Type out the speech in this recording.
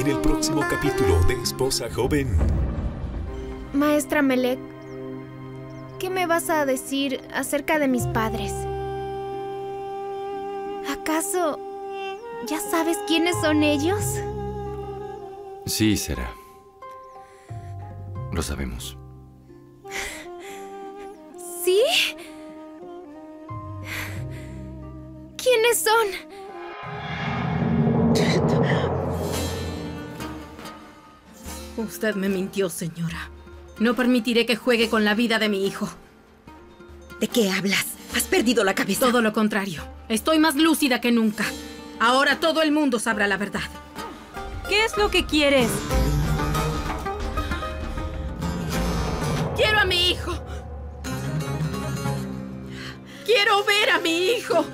en el próximo capítulo de Esposa Joven. Maestra Melek, ¿qué me vas a decir acerca de mis padres? ¿Acaso ya sabes quiénes son ellos? Sí, será. Lo sabemos. ¿Sí? ¿Quiénes son? Usted me mintió, señora. No permitiré que juegue con la vida de mi hijo. ¿De qué hablas? ¿Has perdido la cabeza? Todo lo contrario. Estoy más lúcida que nunca. Ahora todo el mundo sabrá la verdad. ¿Qué es lo que quieres? ¡Quiero a mi hijo! ¡Quiero ver a mi hijo!